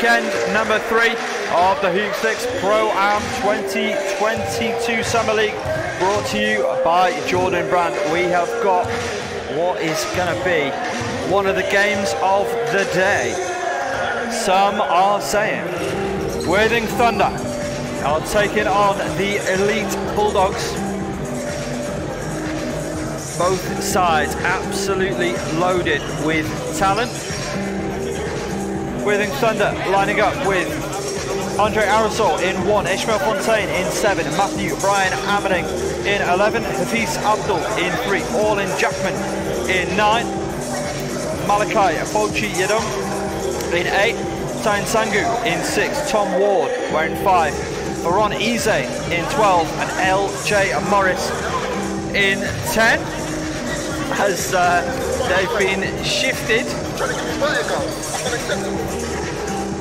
weekend number three of the Hoopsfix Pro Am 2022 Summer League brought to you by Jordan Brand. We have got what is going to be one of the games of the day. Some are saying Worthing Thunder are taking on the Elite Bulldogs. Both sides absolutely loaded with talent. Worthing Thunder lining up with Andre Arissol in one, Ishmael Fontaine in seven, Matthew Bryan Amaning in 11, Hafeez Abdul in three, Orlan Jackman in nine, Malachi Boakye-Yiadom in eight, Ty Nsangu in six, Tom Ward wearing five, Baron Ize in 12, and LJ Morris in 10 as uh, they've been shifted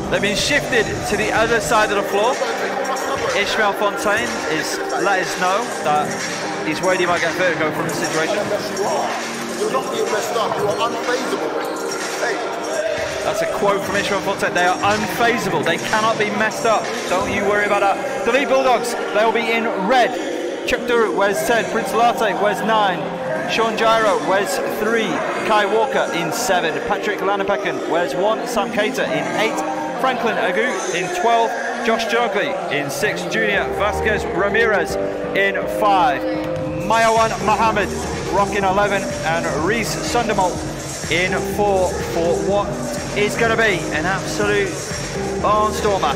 They've been shifted to the other side of the floor. Ishmael Fontaine is let us know that he's worried he might get vertigo from the situation. You're not being messed up. You are unfazable. Hey. That's a quote from Ishmael Fontaine. They are unfazable. They cannot be messed up. Don't you worry about that. The Lead Bulldogs, they'll be in red. Chuck Duru wears 10. Prince Lartey wears 9. Sean Dzwairo wears 3. Kai Walker in 7. Patrick Lanipekun wears 1. Sam Keita in 8. Franklin Agu in 12, Josh Djangoly in 6, Junior Vasquez Ramirez in 5, Mayawan Mohammed rocking 11, and Reese Sundermalt in 4 for what is going to be an absolute barnstormer.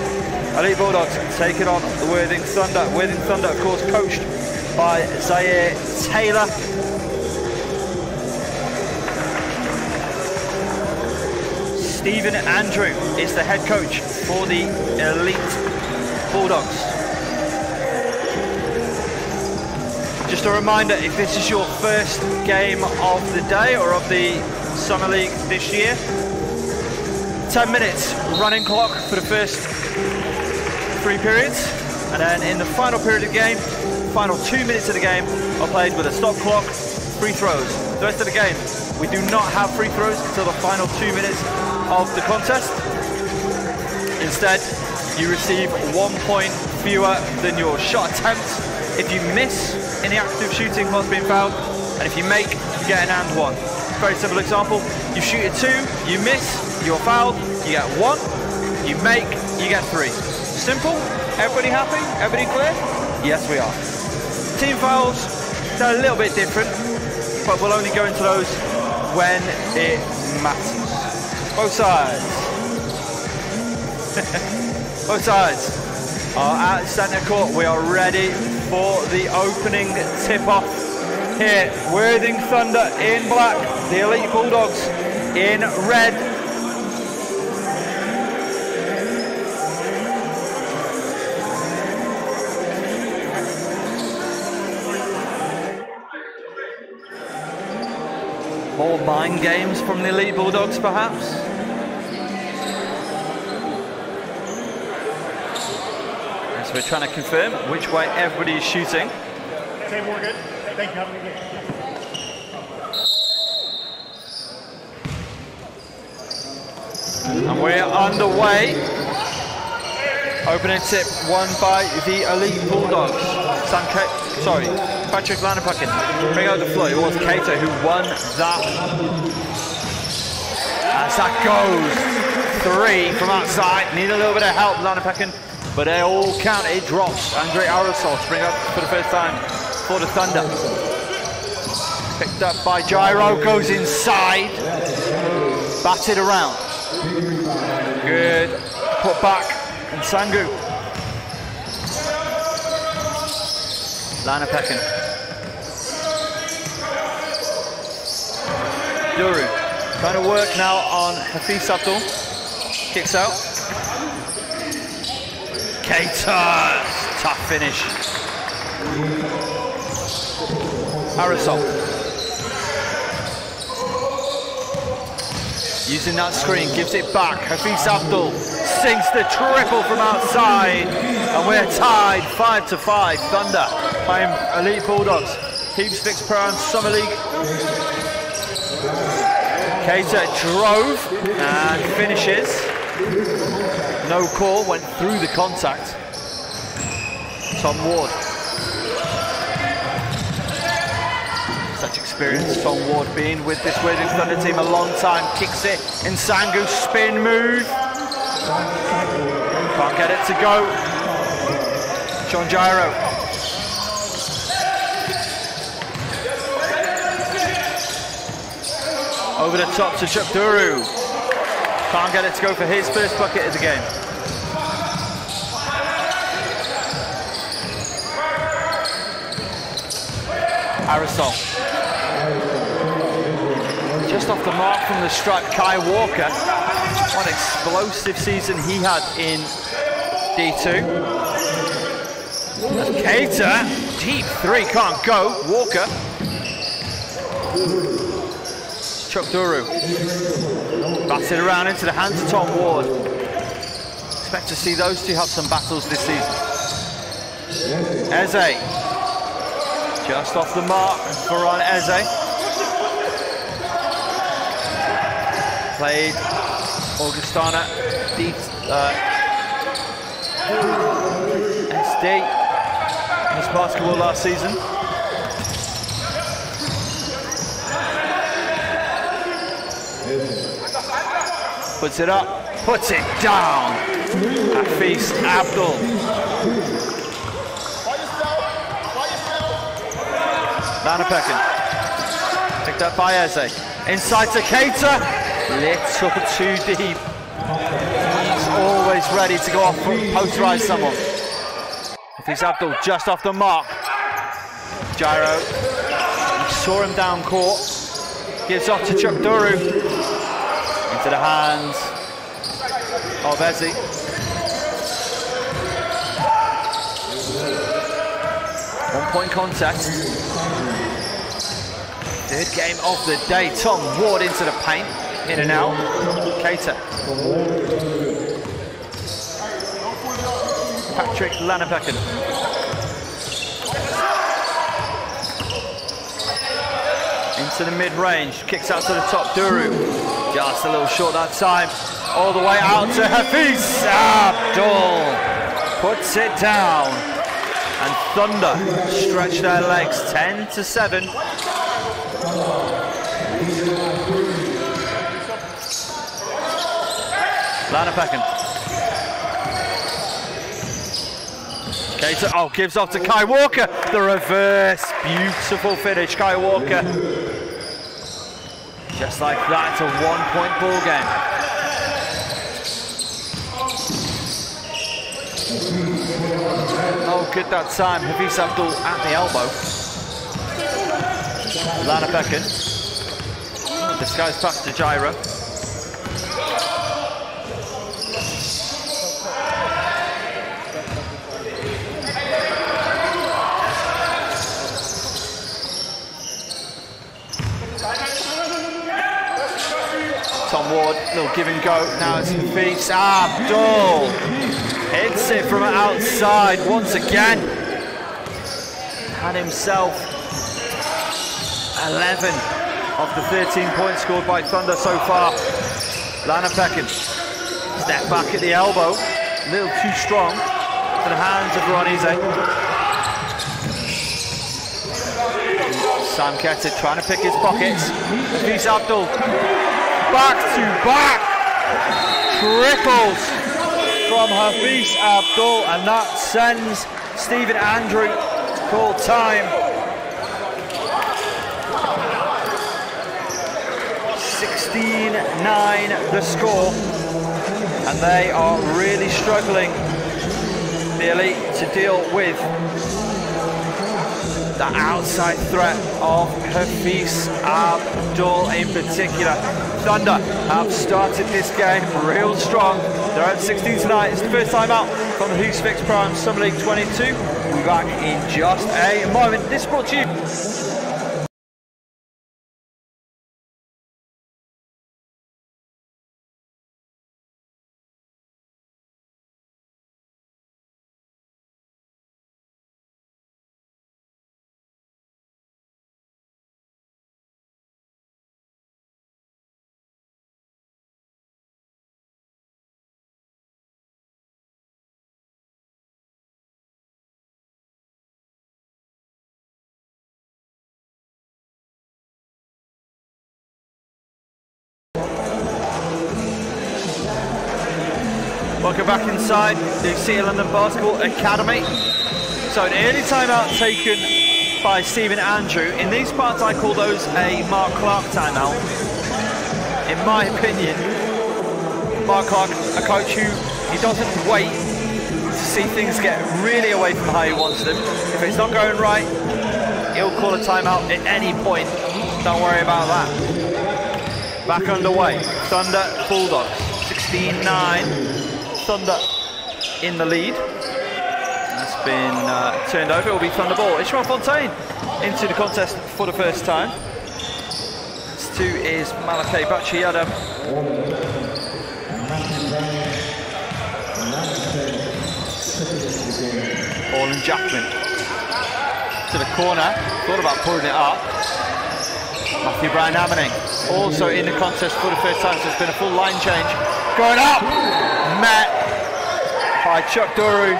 Elite Bulldogs taking on the Worthing Thunder. Worthing Thunder, of course, coached by Zaire Taylor. Stephen Andrew is the head coach for the Elite Bulldogs. Just a reminder, if this is your first game of the day or of the Summer League this year, 10 minutes running clock for the first three periods, and then in the final period of the game, final two minutes of the game are played with a stop clock, free throws. The rest of the game, we do not have free throws until the final two minutes of the contest. Instead, you receive one point fewer than your shot attempts if you miss in the act of shooting whilst being fouled, and if you make, you get an and one. Very simple example, you shoot a two, you miss, you're fouled, you get one, you make, you get three. Simple, everybody happy, everybody clear? Yes, we are. Team fouls, they're a little bit different, but we'll only go into those when it matters. Both sides. Both sides are at centre court. We are ready for the opening tip-off here. Worthing Thunder in black, the Elite Bulldogs in red. Mind games from the Elite Bulldogs, perhaps? As we're trying to confirm which way everybody is shooting. Say we're good. Thank you. Have a good day. And we're underway. Opening tip won by the Elite Bulldogs. Sam K sorry, Patrick Lanipekun. Bring out the floor. It was Kato who won that. As that goes. Three from outside. Need a little bit of help, Lanipekun. But they all count. It drops. Andre Arissol to bring up for the first time for the Thunder. Picked up by Dzwairo. Goes inside. Batted around. Good. Put back. And Sangu. Lanipekun. Duru. Trying to work now on Hafeez Abdul. Kicks out. Caters. Tough finish. Arissol. Using that screen, gives it back. Hafeez Abdul sinks the triple from outside. And we're tied 5 to 5. Thunder playing Elite Bulldogs. Hoopsfix Pro and Summer League. Keita drove and finishes. No call, went through the contact. Tom Ward. Such experience, Tom Ward being with this Worthing Thunder team a long time. Kicks it, Nsangu spin move. Can't get it to go. Sean Dzwairo. Over the top to Chuck Duru. Can't get it to go for his first bucket of the game. Arissol. Just off the mark from the stripe, Kai Walker. What explosive season he had in D2. Keita, deep three, can't go. Walker. Chuck Duru. Batted around into the hands of Tom Ward. Expect to see those two have some battles this season. Eze. Just off the mark for Ron Eze. Played Augustana D, uh, SD in his basketball last season. Puts it up, puts it down. Hafeez Abdul. Lanipekun. Picked up by Eze. Inside to Keita. Little too deep. He's always ready to go off and posterize someone. Hafeez Abdul just off the mark. Dzwairo. Saw him down court. Gives off to Chuck Duru. The hands of Eze. One point contact. Third game of the day. Tom Ward into the paint. In and out. Keita. Patrick Lanipekun. Into the mid-range. Kicks out to the top. Duru. Just a little short that time. All the way out to Hafeez Abdul. Puts it down. And Thunder stretch their legs 10 to 7. Lanipekun. Keita, oh, gives off to Kai Walker. The reverse, beautiful finish, Kai Walker. Just like that, a one-point ball game. Oh, good that time. Hafeez Abdul at the elbow. Lanipekun. This guy's past to Dzwairo. Tom Ward, little give and go. Now it's Hafeez Abdul. Hits it from outside once again. Had himself 11 of the 13 points scored by Thunder so far. Lanipekun. Step back at the elbow. A little too strong for the hands of Ronise. Sam Ketted trying to pick his pockets. Hafeez Abdul. Back to back. Triples from Hafeez Abdul, and that sends Stephen Andrew to call time. 16-9 the score, and they are really struggling, the elite, to deal with the outside threat of Hafeez Abdul in particular. Thunder have started this game real strong. They're at 16 tonight. It's the first time out from the Hoopsfix Prime Summer League 22. We'll be back in just a moment. This brought to you Go back inside the City London Basketball Academy. So an early timeout taken by Stephen Andrew. In these parts, I call those a Mark Clark timeout. In my opinion, Mark Clark, a coach who he doesn't wait to see things get really away from how he wants them. If it's not going right, he'll call a timeout at any point. Don't worry about that. Back underway. Thunder Bulldogs. 16-9. Thunder in the lead. That's been uh, turned over. It will be Thunder ball. Ishmael Fontaine into the contest for the first time. This two is Malachi Boakye-Yiadom. Orlan Jackman to the corner. Thought about pulling it up. Matthew Bryan Amaning also in the contest for the first time, so it's been a full line change. Going up, met by Chuck Duru,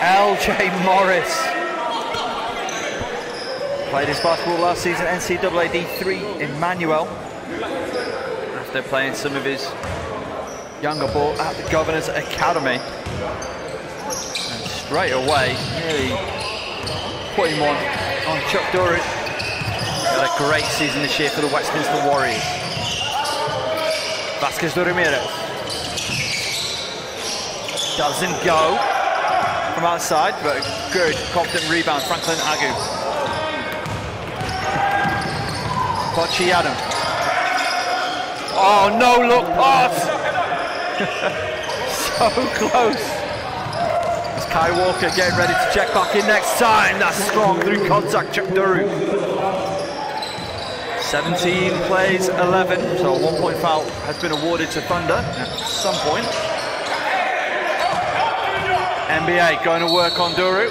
LJ Morris. Played his basketball last season, NCAA D3 in Manuel. After playing some of his younger ball at the Governor's Academy. And straight away, nearly putting one on Chuck Duru. Had a great season this year for the Westminster Warriors. Vasquez de Ramirez. Doesn't go from outside, but good, confident rebound. Franklin Agu. Boakye-Yiadom. Oh, no look pass. so close. It's Kai Walker getting ready to check back in next time. That's strong through contact, Chuck Duru. 17 plays 11, so a one point foul has been awarded to Thunder at some point. NBA going to work on Duru.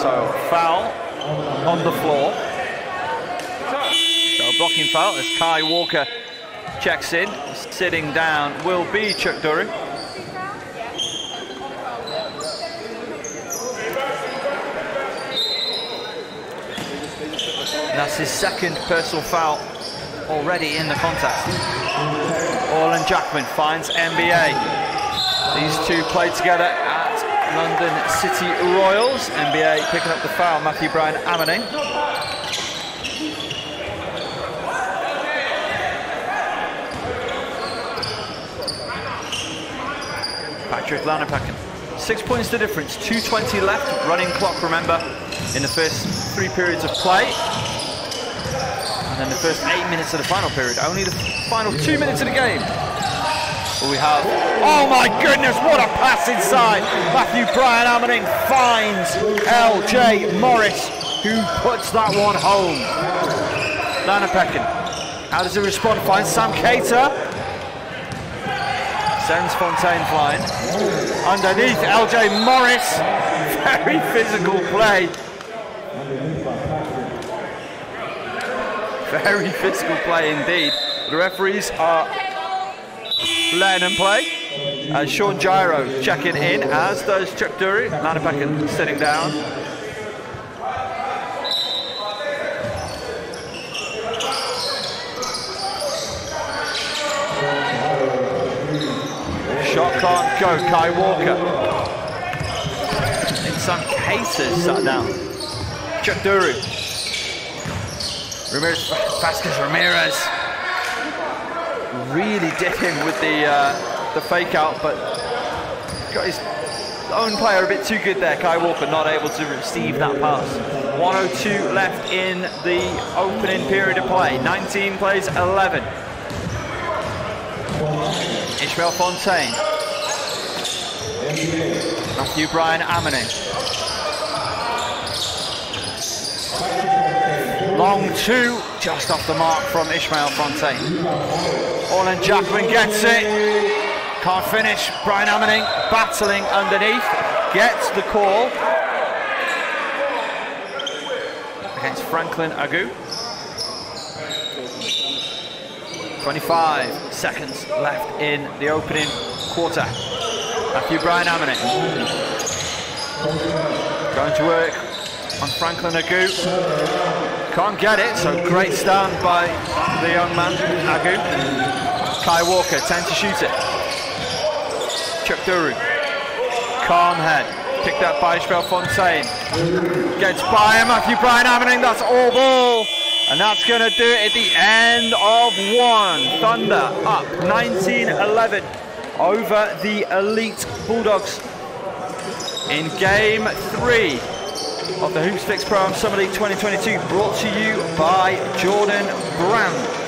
So foul on the floor. So blocking foul as Kai Walker checks in. Sitting down will be Chuck Duru. That's his second personal foul already in the contest. Orlan Jackman finds NBA. These two play together at London City Royals. NBA picking up the foul, Matthew Bryan Amaning. Patrick Lanipekun. Six points the difference, 2.20 left, running clock, remember, in the first three periods of play. And the first eight minutes of the final period, only the final two minutes of the game. We have, oh my goodness, what a pass inside. Matthew Bryan Amaning finds LJ Morris, who puts that one home. Lanipekun, how does he respond? Finds Sam Keita. Sends Fontaine flying. Underneath, LJ Morris. Very physical play. Very physical play indeed. The referees are letting him play. As Sean Dzwairo checking in, as does Chuck Duru. Lanipekun sitting down. Shot can't go, Kai Walker. In some cases, sat down. Chuck Duru. Ramirez, Vasquez Ramirez. Really did him with the uh, the fake out, but got his own player a bit too good there. Kai Walker not able to receive that pass. 102 left in the opening period of play. 19 plays 11. Ishmael Fontaine. Matthew Bryan Amaning. Long two, just off the mark from Ishmael Fontaine. Orlan Jackman gets it. Can't finish. Bryan Amaning battling underneath. Gets the call. Against Franklin Agu. 25 seconds left in the opening quarter. Matthew Bryan Amaning. Going to work on Franklin Agu. Can't get it, so great stand by the young man, Agu. Kai Walker, 10 to shoot it. Chuck Duru. Calm head. Picked up by Ishmael Fontaine. Gets by Matthew Bryan Amaning, that's all ball. And that's going to do it at the end of one. Thunder up 19-11 over the Elite Bulldogs in game three of the Hoopsfix Pro Am Summer League 2022 brought to you by Jordan Brand.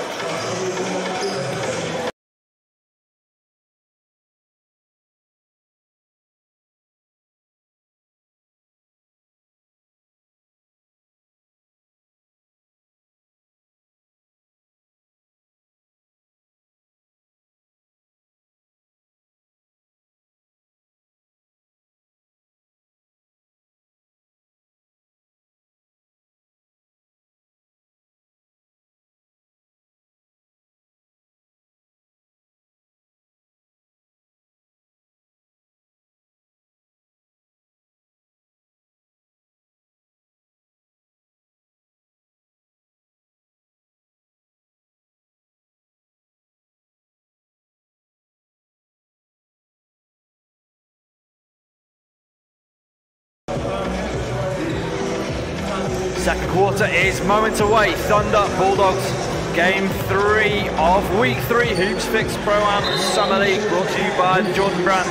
Second quarter is moments away. Thunder Bulldogs, game three of week three Hoopsfix Pro Am Summer League, brought to you by Jordan Brand.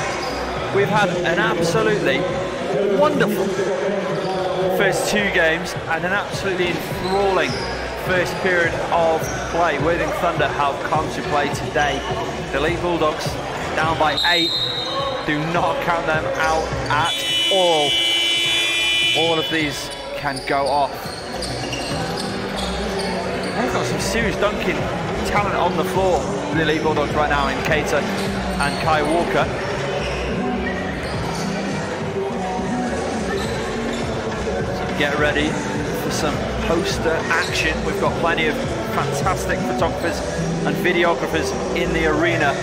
We've had an absolutely wonderful first two games and an absolutely enthralling first period of play. Worthing Thunder have come to play today. The Elite Bulldogs down by eight. Do not count them out at all. All of these can go off. They've got some serious dunking talent on the floor, for the Elite Bulldogs right now in Keita and Kai Walker. So get ready for some poster action. We've got plenty of fantastic photographers and videographers in the arena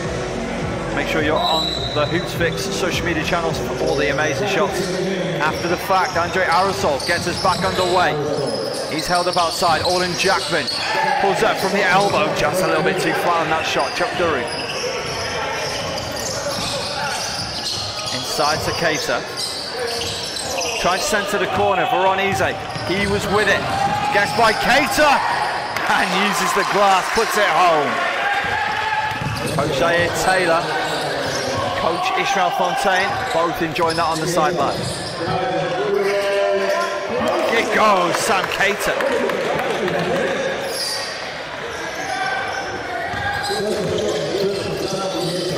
Make sure you're on the Hoopsfix social media channels for all the amazing shots. After the fact, Andre Arissol gets us back underway. He's held up outside. Orlan Jackman pulls up from the elbow, just a little bit too far on that shot. Chuck Duru. Inside Keita. Trying to to the corner for Ron Eze. He was with it. Gets by Keita and uses the glass, puts it home. Coach Taylor, Ishmael Fontaine, both enjoying that on the sideline. It goes Sam Keita.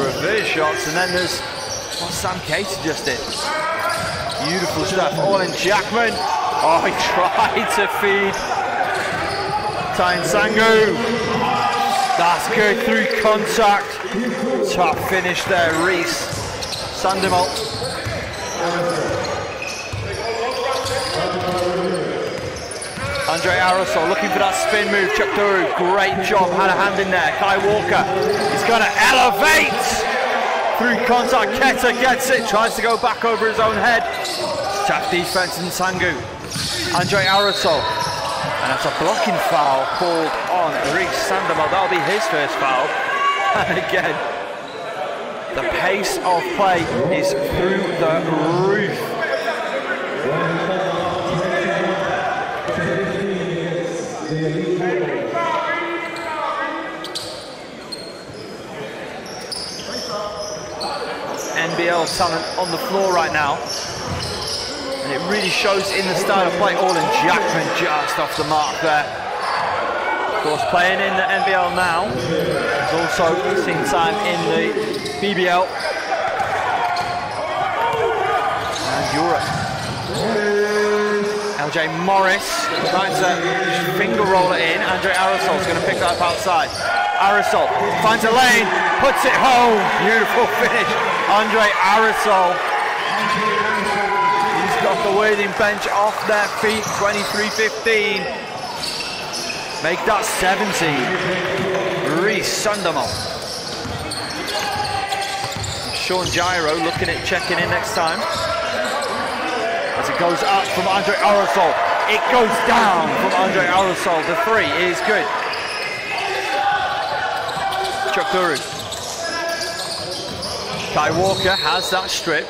Reverse shots, and then there's what Sam Keita just did. Beautiful stuff. Orlan Jackman. Oh, he tried to feed Ty Nsangu. That's good through contact. Top finish there, Reese. Sandomal. Andre Arissol looking for that spin move. Chuck Duru, great job, had a hand in there. Kai Walker, he's going to elevate through contact. Keita gets it, tries to go back over his own head. Tough defense in Sangu. Andre Arissol and that's a blocking foul called on Reese Sandomal. That'll be his first foul. And again, the pace of play is through the roof. NBL talent on the floor right now. And it really shows in the style of play. Orlan Jackman just off the mark there. Course, playing in the NBL now. He's also seen time in the BBL and Europe. LJ Morris trying to finger roll it in. Andre Arissol's going to pick that up outside. Arissol finds a lane, puts it home. Beautiful finish. Andre Arissol got the Worthing bench off their feet, 23-15. Make that 17. Reese Sandomal. Sean Dzwairo looking at checking in next time. As it goes up from Andre Arissol. It goes down from Andre Arissol. The three is good. Chuck Duru. Kai Walker has that strip.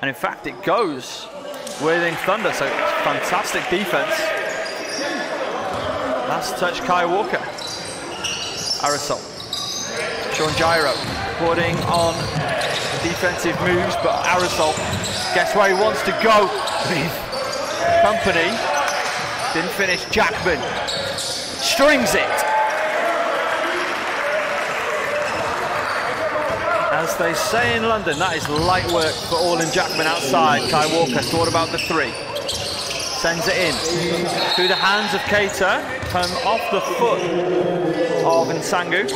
And in fact, it goes Worthing Thunder, so fantastic defense. Last touch, Kai Walker. Arissol. Sean Dzwairo putting on defensive moves, but Arissol, guess where he wants to go company. Didn't finish. Jackman strings it. As they say in London, that is light work for Orlan Jackman outside. Kai Walker thought about the three. Sends it in. Through the hands of Keita. Come off the foot of Nsangu.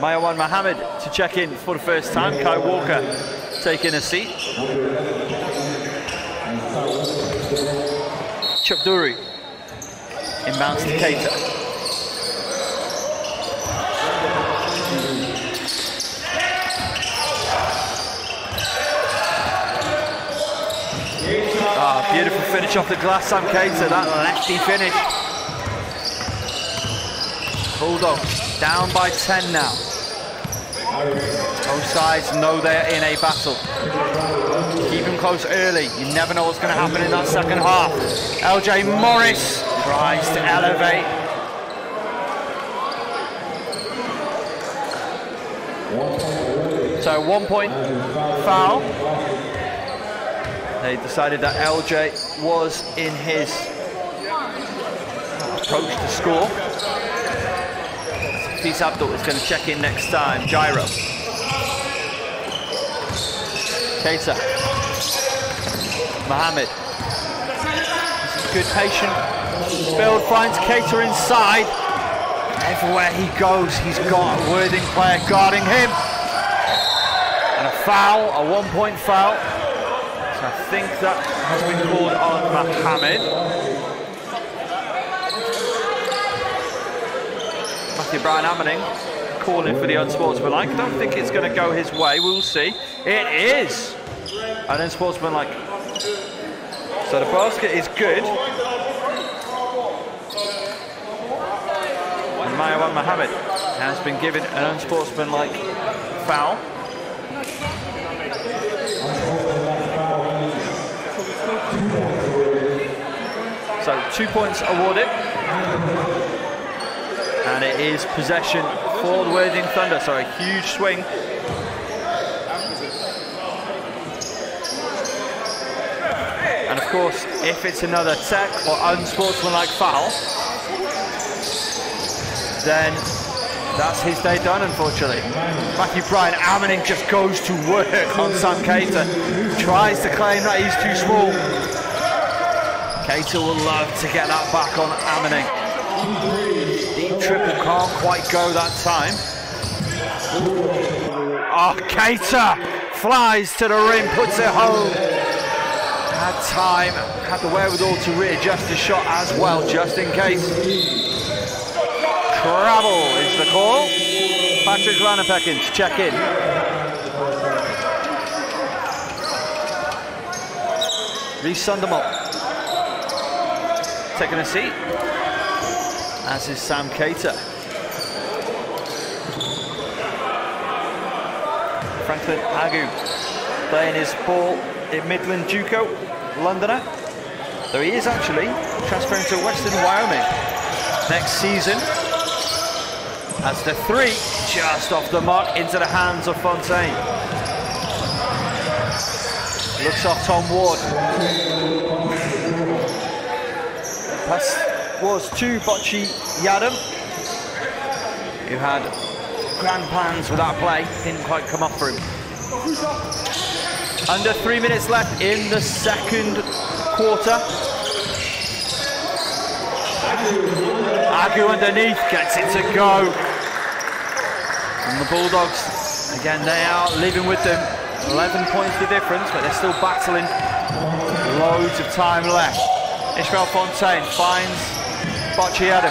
Mayawan Mohammed to check in for the first time. Kai Walker taking a seat. Chuck Duru inbounds to Keita. Ah, beautiful finish off the glass, Sam Keita, that lefty finish. Bulldogs down by 10 now. Both sides know they're in a battle. Keep them close early. You never know what's going to happen in that second half. LJ Morris tries to elevate. So one point foul. They decided that LJ was in his approach to score. Peace Abdul is going to check in next time. Dzwairo. Keita. Mohammed. Good patient build. Finds Keita inside. Everywhere he goes, he's got a Worthing player guarding him. And a foul, a one-point foul. So I think that has been called on Mohammed. Matthew Bryan Amaning calling for the unsportsmanlike. I don't think it's going to go his way. We'll see. It is an unsportsmanlike. So the basket is good. And Mayawan Mohammed has been given an unsportsmanlike foul. So two points awarded. And it is possession for the Worthing Thunder. So a huge swing. And of course, if it's another tech or unsportsmanlike foul, then that's his day done, unfortunately. Matthew Bryan Amaning just goes to work on Sam Keita. Tries to claim that he's too small. Keita will love to get that back on. Deep triple can't quite go that time. Oh, Keita flies to the rim, puts it home. Had time, had the wherewithal to readjust the shot as well, just in case. Travel is the call. Patrick Lanipekun to check in. Reece Sundermont taking a seat, as is Sam Keita. Franklin Agu playing his ball in Midland Juco, Londoner. Though he is actually transferring to Western Wyoming next season. As the three just off the mark into the hands of Fontaine. Looks off Tom Ward. Pass was to Bocci Yadam, who had grand plans with that play, didn't quite come up for him. Under three minutes left in the second quarter. Agu underneath, gets it to go. And the Bulldogs, again, they are living with them. 11 points the difference, but they're still battling. Loads of time left. Ishmael Fontaine finds Boakye-Yiadom.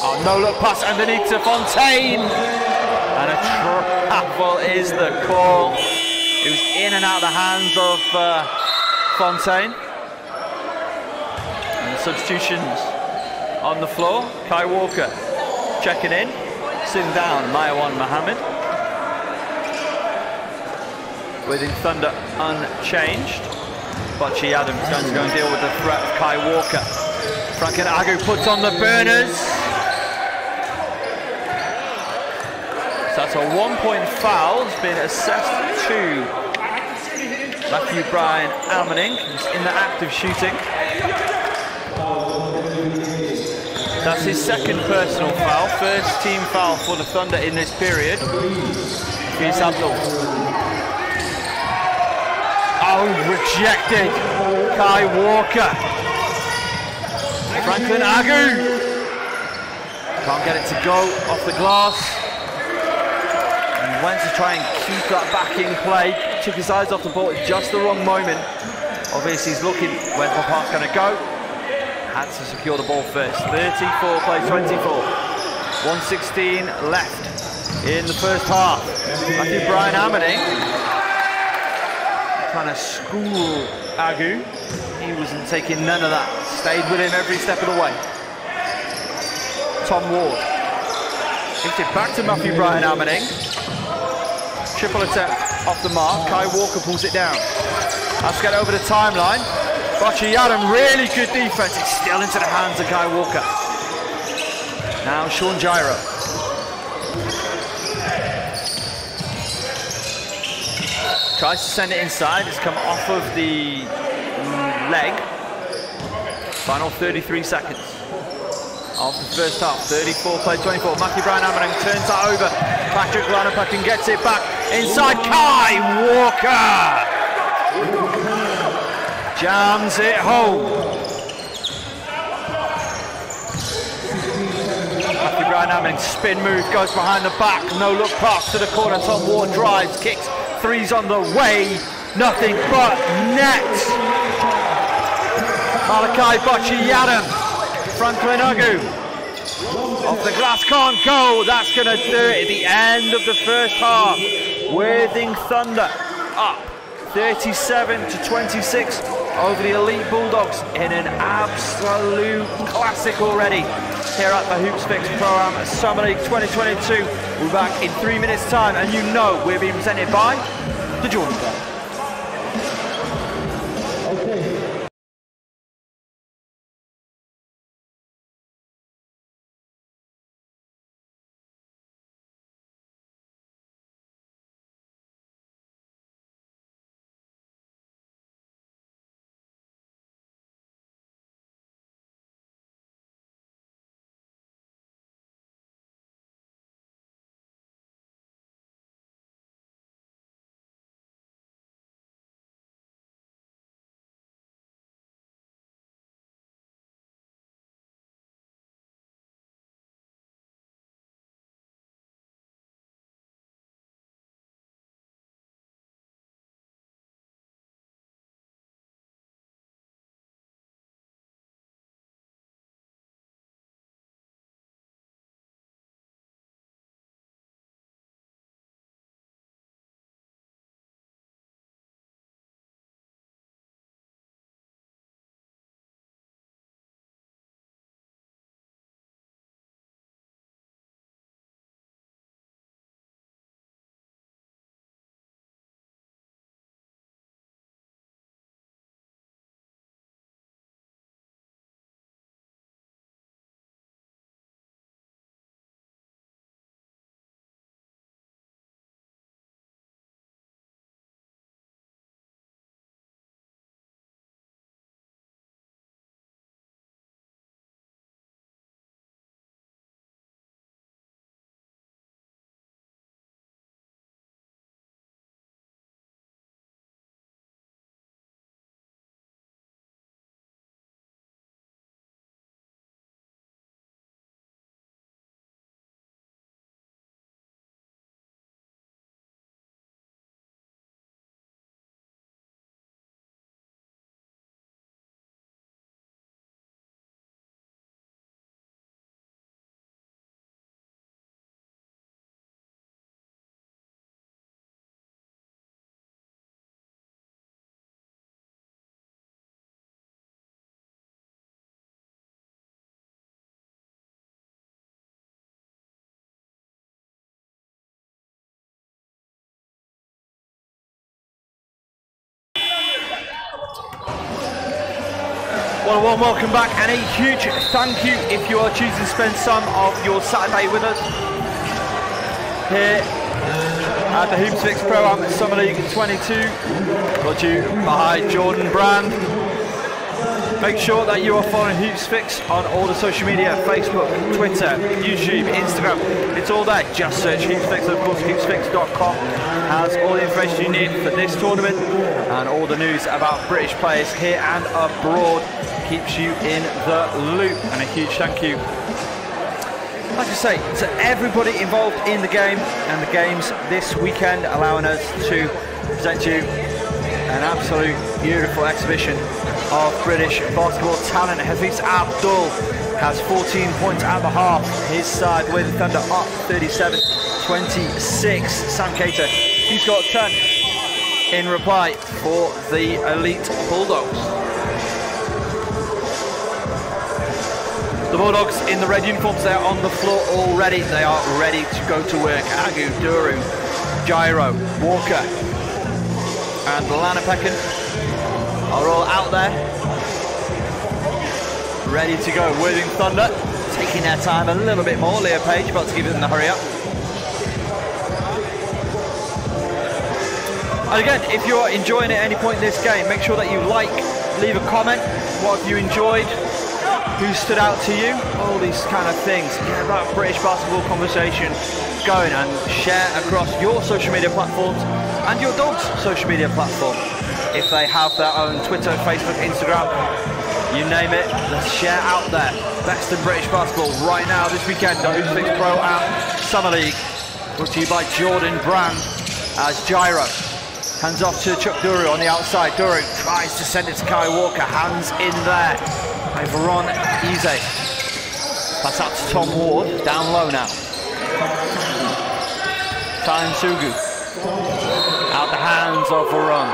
Oh, no look pass underneath to Fontaine. And a travel is the call. It was in and out of the hands of uh, Fontaine. substitutions on the floor. Kai Walker checking in, sitting down Mayawan Mohammed. Worthing Thunder unchanged. Boakye-Yiadom's going to go and deal with the threat of Kai Walker. Franklin Agu puts on the burners. So that's a one point foul. It's been assessed to Matthew Bryan Amaning, who's in the act of shooting. That's his second personal foul, first team foul for the Thunder in this period. Here's Abdul. Oh, rejected. Kai Walker. Franklin Agu. Can't get it to go off the glass. And went to try and keep that back in play. Took his eyes off the ball at just the wrong moment. Obviously, he's looking where the park's going to go. Had to secure the ball first. 34 play 24. 116 left in the first half. Matthew Bryan Amaning trying to school Agu. He wasn't taking none of that. Stayed with him every step of the way. Tom Ward. It back to Matthew Bryan Amaning. Triple attempt off the mark. Kai Walker pulls it down. Let's get over the timeline. Boakye-Yiadom, really good defense. It's still into the hands of Kai Walker. Now Sean Dzwairo. Tries to send it inside. It's come off of the leg. Final 33 seconds of the first half. 34 play 24. Matthew Bryan Amaning turns that over. Patrick Lanipekun gets it back inside. Kai Walker jams it home. Matthew Bryan Amaning spin move goes behind the back. No look pass to the corner. Tom Ward drives, kicks. Three's on the way. Nothing but net. Malachi Boakye-Yiadom. Franklin Agu. Off the glass, can't go. That's going to do it at the end of the first half. Worthing Thunder up 37 to 26 over the Elite Bulldogs in an absolute classic already here at the Hoopsfix Pro-Am Summer League 2022. We're back in three minutes time and you know we're being presented by the Jordan Club. Well, a warm welcome back and a huge thank you if you are choosing to spend some of your Saturday with us here at the Hoopsfix Pro Am Summer League 22. Brought to you by Jordan Brand. Make sure that you are following Hoopsfix on all the social media, Facebook, Twitter, YouTube, Instagram. It's all there. Just search Hoopsfix. Of course, hoopsfix.com has all the information you need for this tournament and all the news about British players here and abroad. Keeps you in the loop. And a huge thank you like I say, to everybody involved in the game and the games this weekend, allowing us to present you an absolute beautiful exhibition of British basketball talent. Hafeez Abdul has 14 points at the half. His side with Thunder up 37-26. Sam Keita, he's got 10 in reply for the elite Bulldogs. The Bulldogs in the red uniforms, they're on the floor already. They are ready to go to work. Agu, Duru, Dzwairo, Walker, and Lanipekun are all out there. Ready to go. Worthing Thunder taking their time a little bit more. Leah Page about to give them the hurry up. And again, if you're enjoying at any point in this game, make sure that you like, leave a comment. What have you enjoyed? Who stood out to you? All these kind of things. Get that British basketball conversation going and share across your social media platforms and your dog's social media platform. If they have their own Twitter, Facebook, Instagram, you name it, let's share out there. Best in British basketball right now this weekend, Hoopsfix Pro Am Summer League. Brought to you by Jordan Brand as Dzwairo. Hands off to Chuck Duru on the outside. Duru tries to send it to Kai Walker. Hands in there by Veron Eze. Pass out to Tom Ward. Down low now. Time Sugu. Out the hands of Veron.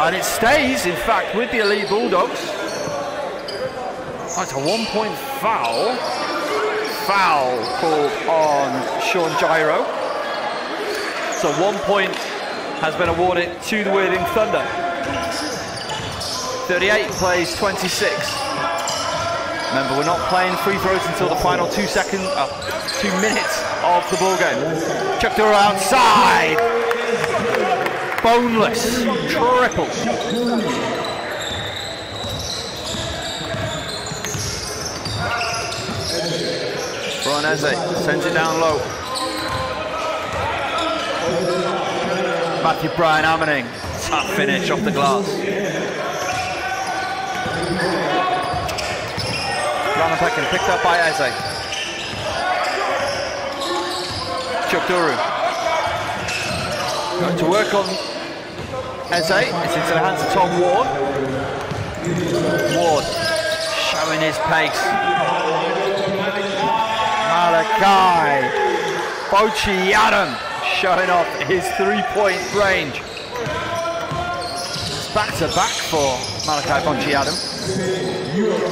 And it stays, in fact, with the Elite Bulldogs. It's a one-point foul. Foul called on Sean Dzwairo. So one point has been awarded to the Worthing Thunder. 38 plays 26. Remember, we're not playing free throws until the final two seconds, uh, two minutes of the ball game. Chuck outside. Boneless. Triple. Ronese sends it down low. Matthew Bryan Amaning. Tough finish off the glass. Lanipekun picked up by Eze. Chuck Duru. Going to work on Eze. It's into the hands of Tom Ward. Ward showing his pace. Malachi. Boakye-Yiadom showing off his three-point range. It's back-to-back for Malachi Boakye-Yiadom.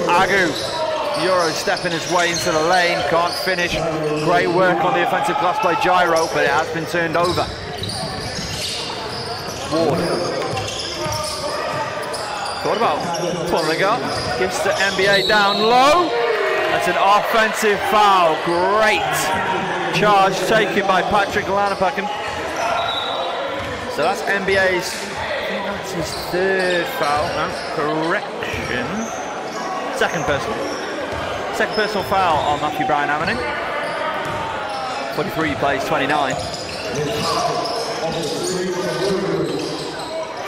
Agu, Euro stepping his way into the lane, can't finish. Great work on the offensive glass by Dzwairo, but it has been turned over. Ward. What about pulling up? Gives to MBA down low. That's an offensive foul. Great charge taken by Patrick Lanipekun. So that's MBA's, that's his third foul. No, correction. Second personal. Second personal foul on Matthew Bryan Amaning. 43 plays 29.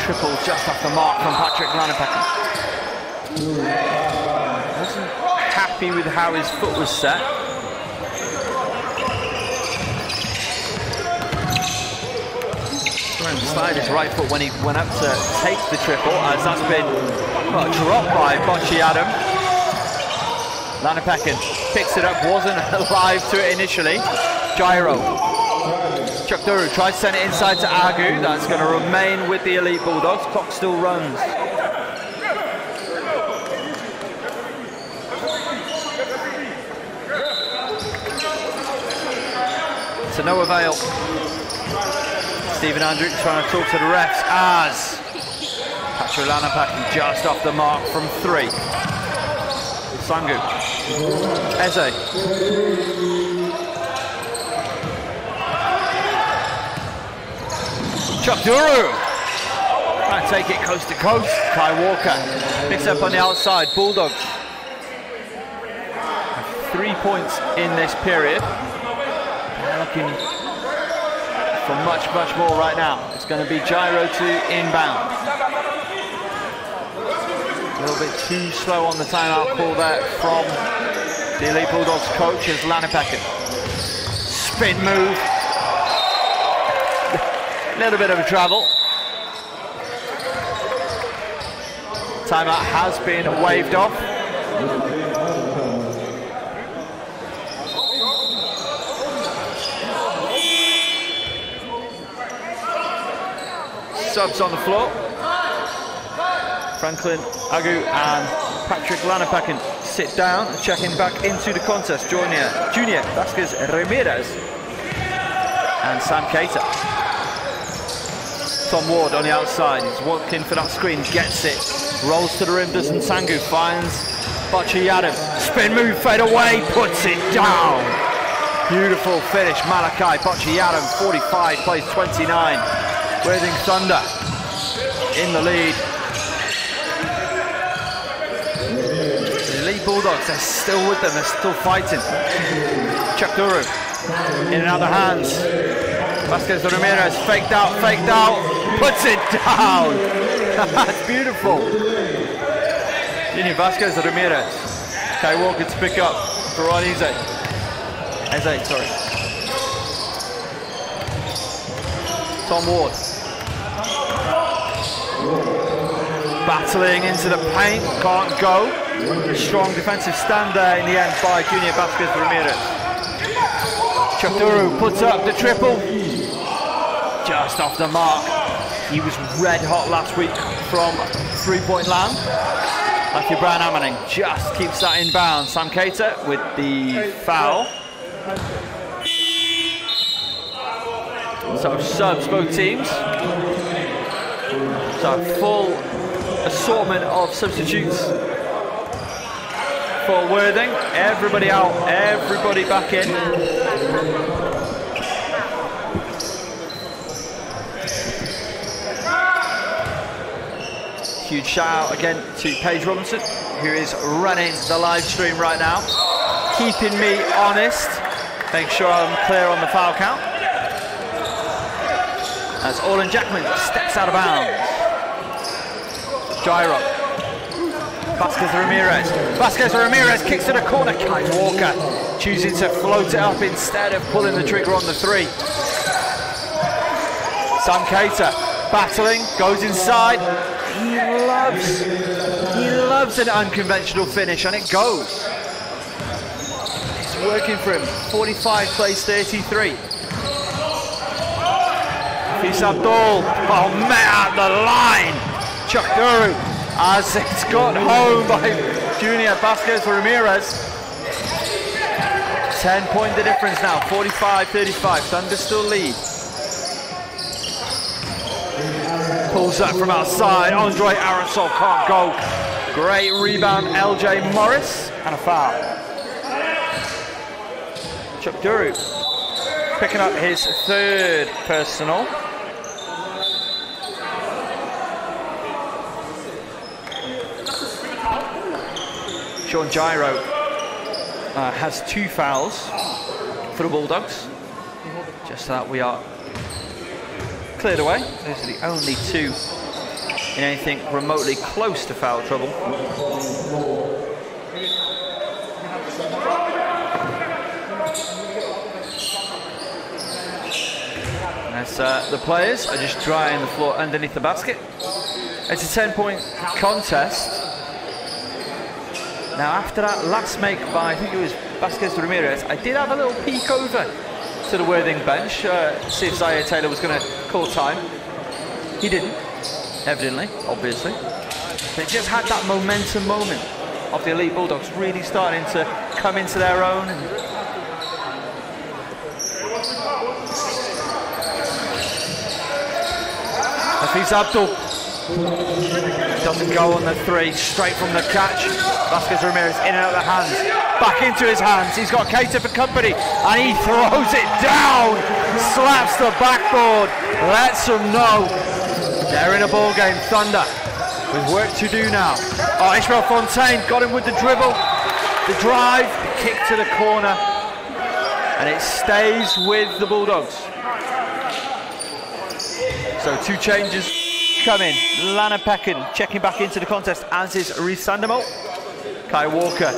Triple just off the mark from Patrick Lanipekun. Wasn't happy with how his foot was set. Slide his right foot when he went up to take the triple, as that's been well, dropped by Boakye-Yiadom. Lanipekun picks it up, wasn't alive to it initially. Dzwairo. Chuck Duru tries to send it inside to Agu. That's going to remain with the Elite Bulldogs. Clock still runs. To no avail. Stephen Andrew trying to talk to the refs as Patrick Lanipekun just off the mark from three. Nsangu. Eze. Chuck Duru. Trying to take it coast to coast. Kai Walker picks up on the outside. Bulldogs. Three points in this period. Looking for much, much more right now. It's going to be Dzwairo to inbound. A little bit too slow on the timeout call there from the Elite Bulldogs coach as Lanipekun. Spin move. A little bit of a travel. Timeout has been waved off. Subs on the floor. Franklin Agu and Patrick Lanipekun sit down checking back into the contest. Junior, Junior Vasquez Ramirez and Sam Keita. Tom Ward on the outside, he's walking for that screen, gets it, rolls to the rim, doesn't Nsangu, finds Boakye-Yiadom, spin move, fade away, puts it down. Beautiful finish, Malachi Boakye-Yiadom, 45, plays 29. Worthing Thunder in the lead. The Elite Bulldogs, they're still with them, they're still fighting. Chuck Duru in of hands. Vasquez Ramirez faked out, faked out, puts it down. That's beautiful. Junior Vasquez Ramirez. Kai Walker to pick up for Ron Eze. Eze, sorry. Tom Ward. Battling into the paint, can't go. A strong defensive stand there in the end by Junior Vasquez Ramirez. Chuck Duru puts up the triple. Just off the mark. He was red hot last week from three-point land. Matthew Bryan Amaning just keeps that in bounds. Sam Keita with the foul. So subs both teams. So full assortment of substitutes for Worthing. Everybody out, everybody back in. Huge shout out again to Paige Robinson, who is running the live stream right now, keeping me honest, make sure I'm clear on the foul count. As Orlan Jackman steps out of bounds. Dzwairo. Vasquez Ramirez. Vasquez Ramirez kicks to the corner. Kai Walker choosing to float it up instead of pulling the trigger on the three. Sam Keita battling, goes inside. He loves, he loves an unconventional finish, and it goes. It's working for him. 45 plays 33. Hafeez Abdul, oh man, the line. Chuck Duru, as it's got home by Junior Vasquez for Ramirez. 10 point the difference now, 45-35, Thunder still lead. Pulls that from outside, Andre Arissol can't go. Great rebound, LJ Morris, and a foul. Chuck Duru picking up his third personal. Sean Dzwairo uh, has two fouls for the Bulldogs. Just that we are cleared away. Those are the only two in anything remotely close to foul trouble. As uh, the players are just drying the floor underneath the basket. It's a 10 point contest. Now after that last make by, I think it was Vasquez Ramirez, I did have a little peek over to the Worthing bench, uh, see if Zaire Taylor was going to call time. He didn't, evidently, obviously. They just had that momentum moment of the Elite Bulldogs really starting to come into their own. Hafeez Abdul Doesn't go on the three, straight from the catch. Vasquez Ramirez in and out of the hands. Back into his hands. He's got Keita for company. And he throws it down. Slaps the backboard. Lets them know they're in a ball game. Thunder with work to do now. Oh, Ishmael Fontaine got him with the dribble. The drive, the kick to the corner. And it stays with the Bulldogs. So two changes come in. Lanipekun checking back into the contest, as is Reece Sandamo. Kai Walker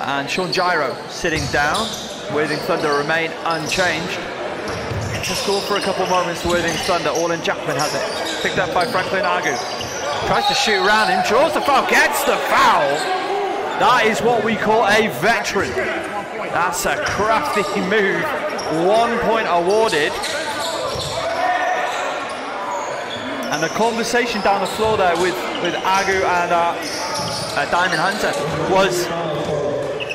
and Sean Dzwairo sitting down. Worthing Thunder remain unchanged. A score for a couple moments to Worthing Thunder. Orlan Jackman has it. Picked up by Franklin Agu. Tries to shoot around him, draws the foul, gets the foul. That is what we call a veteran. That's a crafty move. One point awarded. And the conversation down the floor there with, with Agu and uh, uh, Diamond Hunter was,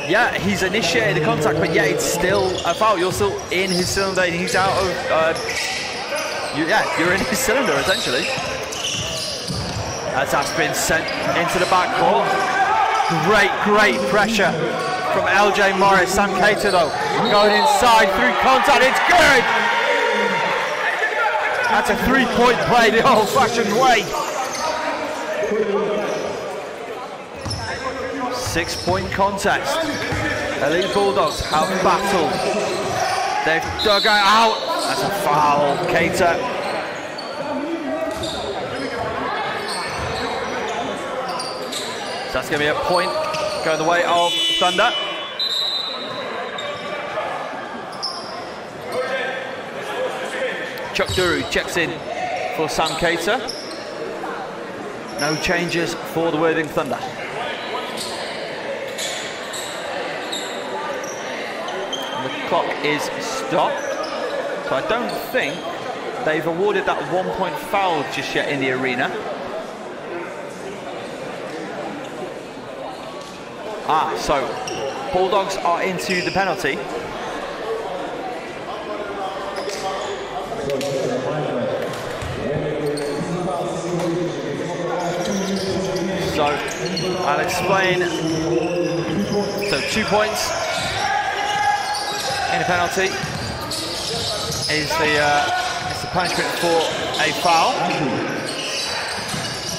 yeah, he's initiated the contact, but yeah, it's still a foul. You're still in his cylinder, and he's out of, uh, you, yeah, you're in his cylinder essentially. As that's been sent into the back backcourt. Great, great pressure from LJ Morris. Sam Keita though, going inside through contact, it's good! That's a three-point play the old-fashioned way. Six-point contest. Elite Bulldogs have battled. They've dug out. That's a foul. Keita. So that's going to be a point going the way of Thunder. Chuck Duru checks in for Sam Keita. No changes for the Worthing Thunder. And the clock is stopped. So I don't think they've awarded that one point foul just yet in the arena. Ah, so Bulldogs are into the penalty. So I'll explain. So two points in a penalty is the uh, is the punishment for a foul.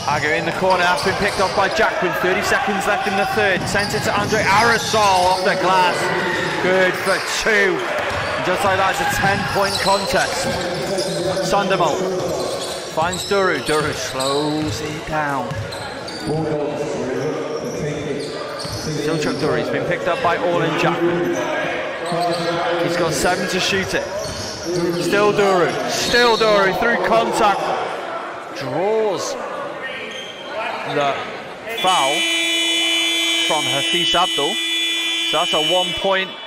Agu in the corner, that's been picked off by Jackman. 30 seconds left in the third. Sent it to Andre Arissol off the glass. Good for two. Just like that, it's a 10-point contest. Sandamo finds Duru. Duru slows it down. Still Chuck. He's been picked up by Orlan Jackman. He's got seven to shoot it. Still Duru. Still Duru through contact. Draws the foul from Hafeez Abdul. So that's a one point. point,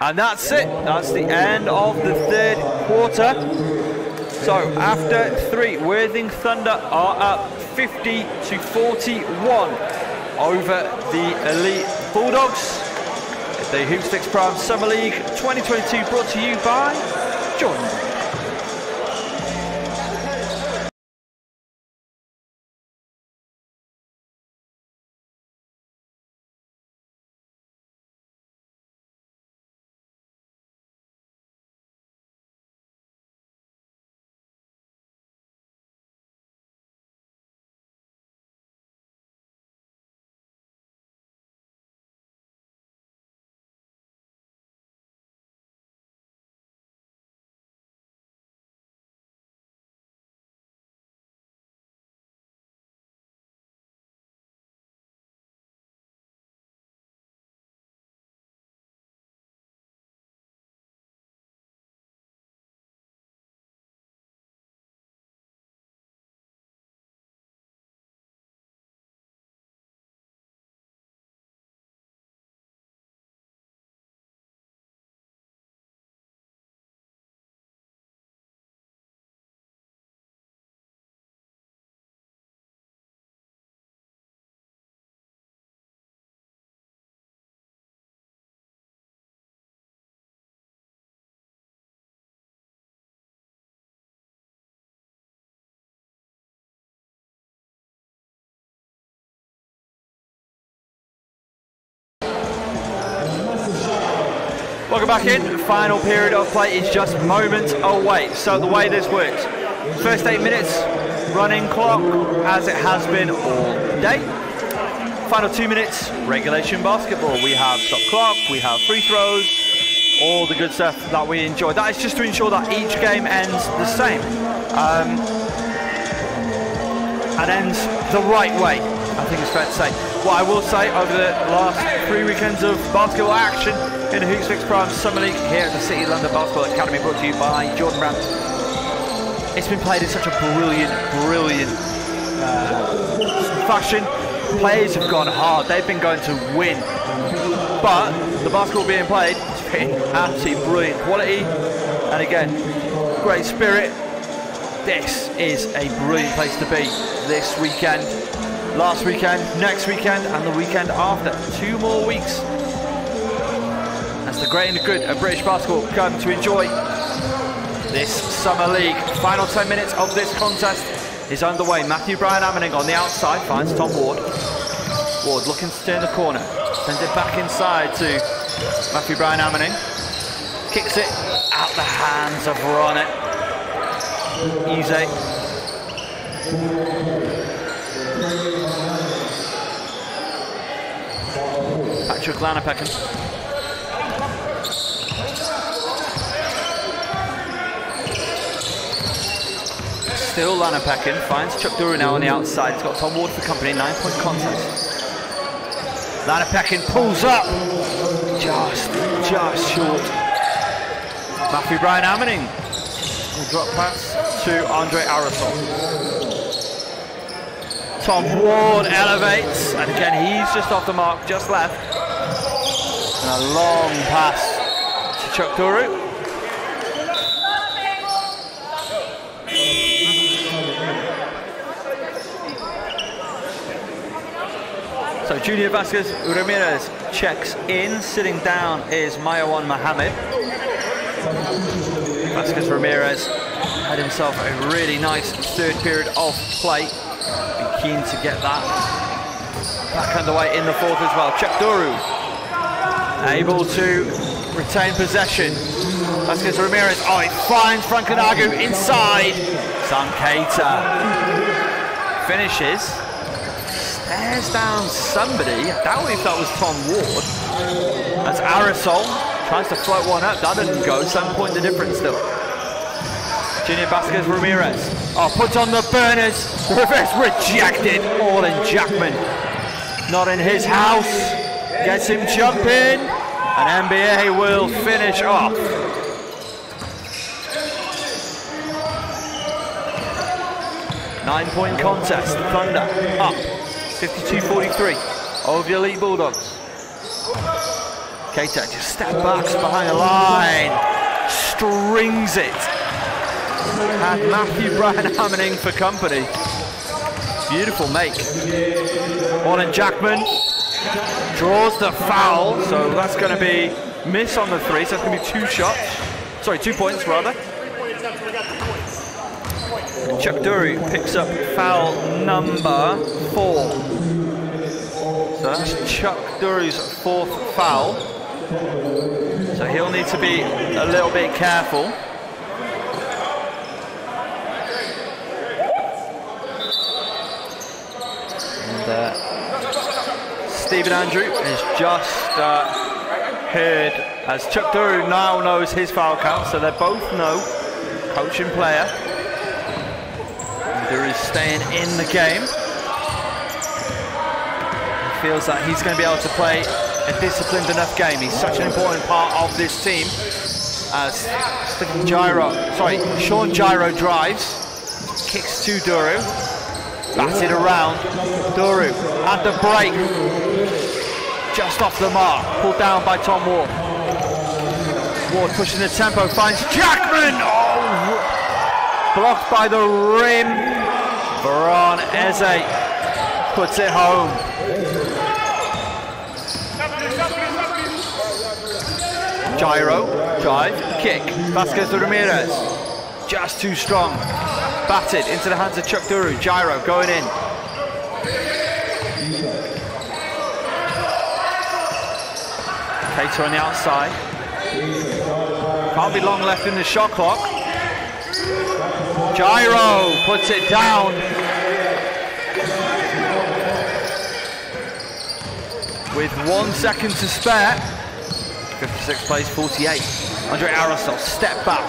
and that's it. That's the end of the third quarter. So after three, Worthing Thunder are up 50 to 41 over the Elite Bulldogs. The Hoopsfix Prime Summer League 2022 brought to you by Jordan. Welcome back in. Final period of play is just moments away. So the way this works, first eight minutes, running clock as it has been all day. Final two minutes, regulation basketball. We have stop clock, we have free throws, all the good stuff that we enjoy. That is just to ensure that each game ends the same. Um, and ends the right way, I think it's fair to say. What I will say over the last three weekends of basketball action in the Hoops Prime Summer League here at the City London Basketball Academy brought to you by Jordan Brand. It's been played in such a brilliant, brilliant uh, fashion. Players have gone hard, they've been going to win. But the basketball being played has been absolutely brilliant quality. And again, great spirit, this is a brilliant place to be this weekend, last weekend, next weekend, and the weekend after. Two more weeks as the great and the good of British basketball come to enjoy this Summer League. Final 10 minutes of this contest is underway. Matthew Bryan Amaning on the outside finds Tom Ward. Ward looking to turn the corner, sends it back inside to Matthew Bryan Amaning. Kicks it out the hands of Ronnet. Easy. Patrick Lanipekun. Still finds Chuck Duru now on the outside. He's got Tom Ward for company, nine point contest. Lanipekun pulls up. Just, just short. Matthew Bryan Amaning. Will drop pass to Andre Arissol. Tom Ward elevates, and again he's just off the mark, just left. And a long pass to Chuck Duru. So Junior Vasquez Ramirez checks in. Sitting down is Mayawan Mohammed. Vasquez Ramirez had himself a really nice third period of play. Be keen to get that back underway in the fourth as well. Chuck Duru able to retain possession. Vasquez Ramirez, oh, he finds Franklin Agu inside. Sam finishes, stares down somebody. I doubt if that was Tom Ward. That's Arissol, tries to float one up, that didn't go, some point the difference still. Junior Vasquez Ramirez. Oh, puts on the burners. Reverse rejected. Orlan Jackman. Not in his house. Gets him jumping. And MBA will finish off. Nine point contest. Thunder up. 52-43 over the Elite Bulldogs. Keita just step backs behind the line. Strings it and Matthew Bryan Amaning for company. Beautiful make. Orlan Jackman draws the foul, so that's going to be miss on the three, so that's going to be two shots. Sorry, two points rather. Chuck Duru picks up foul number four. So that's Chuck Duru's fourth foul. So he'll need to be a little bit careful. And uh, Stephen Andrew has just uh, heard as Chuck Duru now knows his foul count, so they both know, coach and player. Duru is staying in the game. He feels that he's going to be able to play a disciplined enough game. He's such an important part of this team. As Dzwairo, sorry, Sean Dzwairo drives, kicks to Duru, batted around. Duru at the break. Just off the mark. Pulled down by Tom Ward. Ward pushing the tempo, finds Jackman! Oh! Blocked by the rim. Veron Eze puts it home. Dzwairo, drive, kick. Vasquez Ramirez. Just too strong. Batted into the hands of Chuck Duru. Dzwairo going in. Keita on the outside. Can't be long left in the shot clock. Dzwairo puts it down. With one second to spare. 56 plays 48. Andre Arissol step back.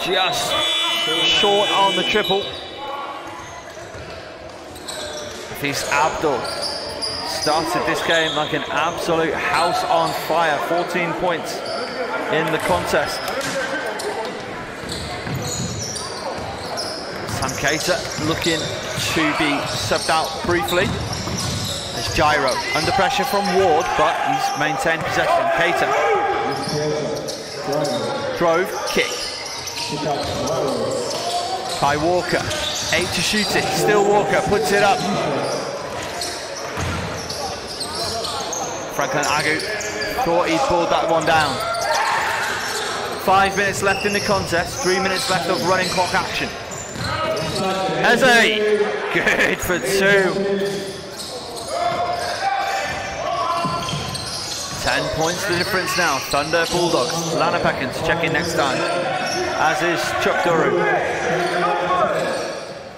Just short on the triple. Hafeez Abdul started this game like an absolute house on fire. 14 points in the contest. Sam Keita looking to be subbed out briefly. There's Dzwairo under pressure from Ward, but he's maintained possession. Keita drove, kick. Kai Walker, eight to shoot it. Still Walker puts it up. Franklin Agu thought he pulled that one down. Five minutes left in the contest, three minutes left of running clock action. Eze, good for two. Ten points the difference now. Thunder Bulldogs. Lanipekun's checking next time. As is Chuck Duru.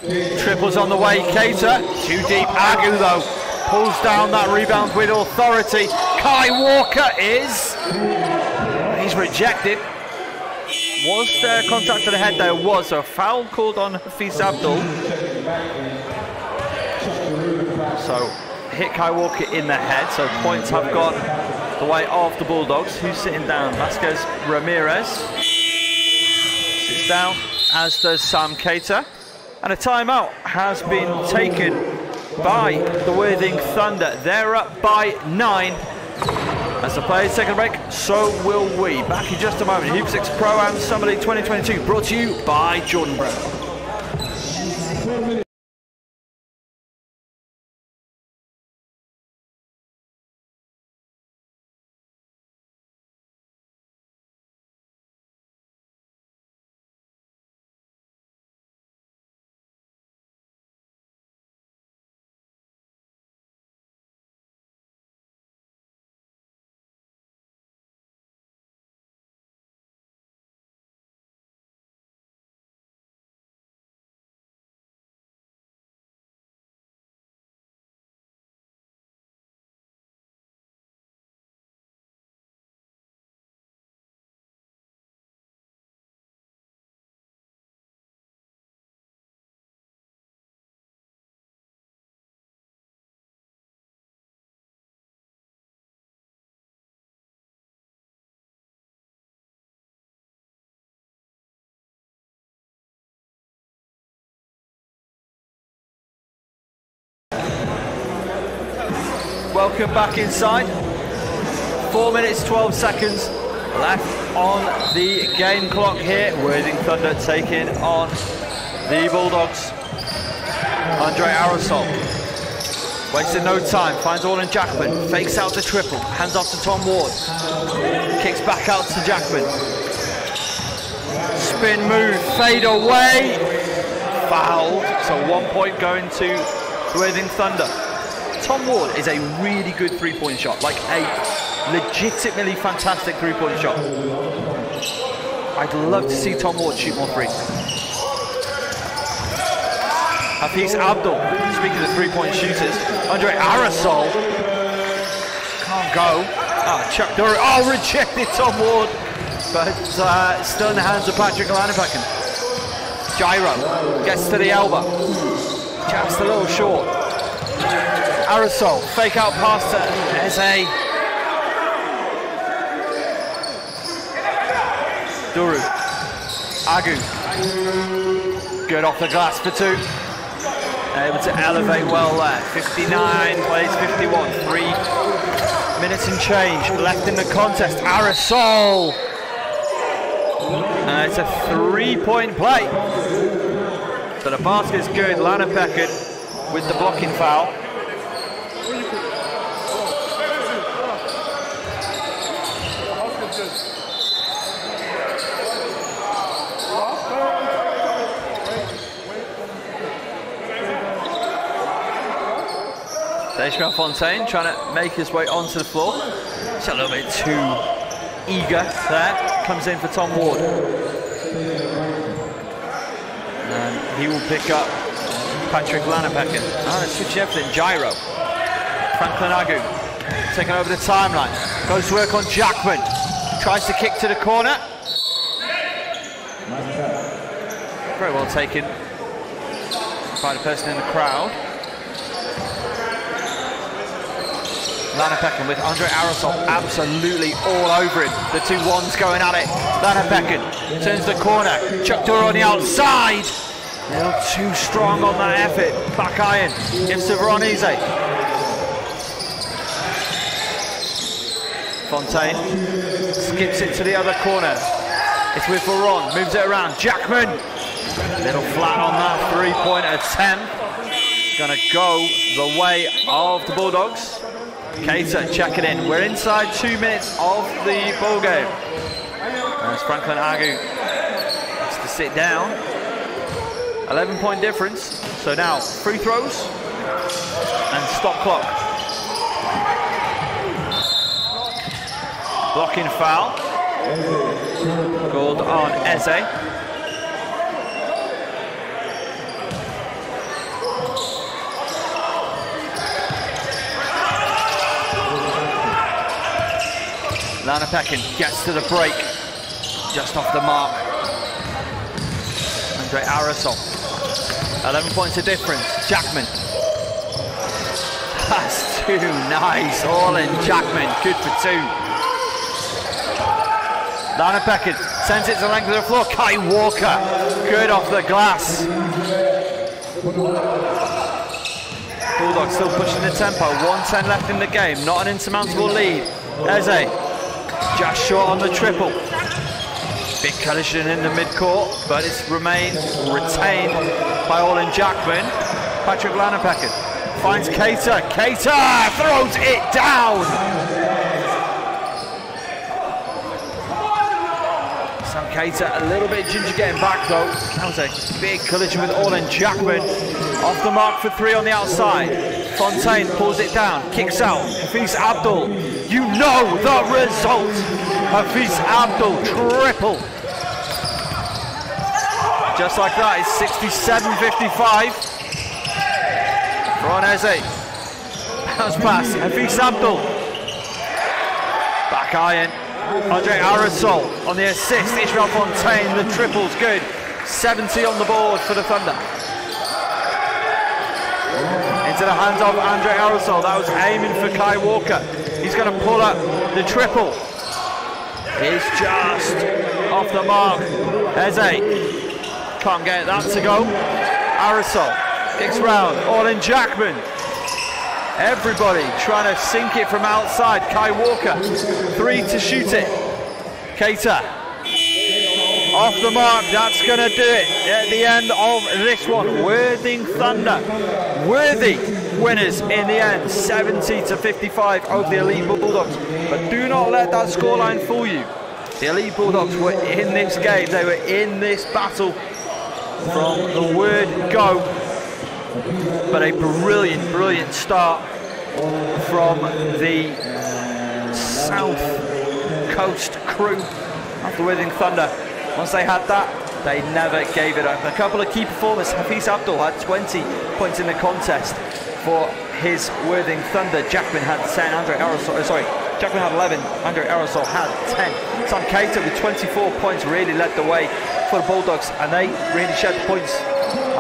Triples on the way. Keita. Too deep. Agu though. Pulls down that rebound with authority. Kai Walker is. He's rejected. Was there contact to the head? There was. A foul called on Hafeez Abdul. So hit Kai Walker in the head. So points have gone the way of the Bulldogs. Who's sitting down? Vasquez Ramirez sits down, as does Sam Keita. And a timeout has been taken by the Worthing Thunder. They're up by nine. As the players take a break, so will we. Back in just a moment. Hoopsfix Pro Am Summer League 2022 brought to you by Jordan Brand. Welcome back inside. Four minutes, 12 seconds left on the game clock here. Worthing Thunder taking on the Bulldogs. Andre Arissol Wasting no time, finds Orlan Jackman, fakes out the triple, hands off to Tom Ward. Kicks back out to Jackman. Spin move, fade away. Fouled, so one point going to Worthing Thunder. Tom Ward is a really good three-point shot, like a legitimately fantastic three-point shot. I'd love to see Tom Ward shoot more threes. Hafeez Abdul, speaking of three-point shooters, Andre Arissol can't go. Ah, Chuck Duru, oh, rejected Tom Ward, but uh, still in the hands of Patrick Lanipekun. Dzwairo gets to the elbow, just a little short. Arissol, fake out pass to Eze. Duru. Agu. Good off the glass for two. Able to elevate well there. 59 plays 51. Three minutes and change left in the contest. Arissol. And it's a three-point play. So the basket's good. Lanipekun with the blocking foul. Ishmael Fontaine trying to make his way onto the floor. It's a little bit too eager there. Comes in for Tom Ward. And he will pick up Patrick Lanipekun. Ah, let's switch everything. Dzwairo. Franklin Agu taking over the timeline. Goes to work on Jackman. Tries to kick to the corner. Very well taken by the person in the crowd. Lanipekun with Andre Arissol absolutely all over him. The two ones going at it. Lanipekun turns the corner. Chuck Duru on the outside. A little too strong on that effort. Back iron. Gives to Veron Eze. Fontaine skips it to the other corner. It's with Veron. Moves it around. Jackman. Little flat on that three-point attempt. It's gonna go the way of the Bulldogs. Keita checking in. We're inside two minutes of the ball game. As Franklin Agu has to sit down. 11 point difference. So now free throws and stop clock. Blocking foul. Called on Eze. Lanipekun gets to the break, just off the mark. Andre Arissol, 11 points of difference. Jackman. That's too nice. All in Jackman, good for two. Lanipekun sends it to the length of the floor. Kai Walker, good off the glass. Bulldogs still pushing the tempo. 110 left in the game. Not an insurmountable lead. Eze just short on the triple. Big collision in the midcourt, but it's remained retained by Orlan Jackman. Patrick Lanipekun finds Keita. Keita throws it down. Sam Keita a little bit ginger getting back though. That was a big collision with Orlan Jackman. Off the mark for three on the outside. Fontaine pulls it down, kicks out. Hafeez Abdul, you know the result. Hafeez Abdul triple. Just like that, it's 67-55. Veron Eze. Bounce pass, Hafeez Abdul. Back iron. Andre Arissol on the assist. Ishmael Fontaine, the triple's good. 70 on the board for the Thunder. Into the hands of Andre Arissol. That was aiming for Kai Walker. He's going to pull up the triple. It's just off the mark. Eze can't get that to go. Arissol kicks round. Orlan Jackman. Everybody trying to sink it from outside. Kai Walker, three to shoot it. Keita off the mark. That's going to do it at the end of this one. Worthing Thunder, worthy winners in the end, 70 to 55 over the Elite Bulldogs. But do not let that scoreline fool you. The Elite Bulldogs were in this game. They were in this battle from the word go. But a brilliant, brilliant start from the South Coast crew of the Worthing Thunder. Once they had that, they never gave it up. A couple of key performers. Hafeez Abdul had 20 points in the contest for his Worthing Thunder. Jackman had 10. Andre Arissol, sorry, Jackman had 11. Andre Arissol had 10. Sam Keita with 24 points really led the way for the Bulldogs, and they really shared the points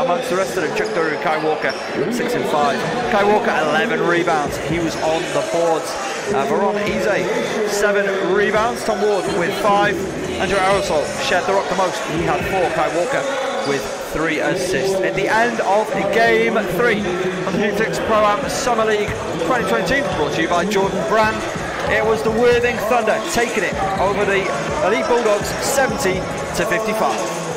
amongst the rest of them. Chuck Duru, Kai Walker, 6 and 5. Kai Walker, 11 rebounds. He was on the boards. Uh, Veron Eze, 7 rebounds. Tom Ward with 5. Andrew Arissol shared the rock the most. He had 4. Kai Walker with 3 assists. At the end of game 3 on the Hoopsfix Pro Am Summer League 2022, brought to you by Jordan Brand. It was the Worthing Thunder taking it over the Elite Bulldogs 70 to 55.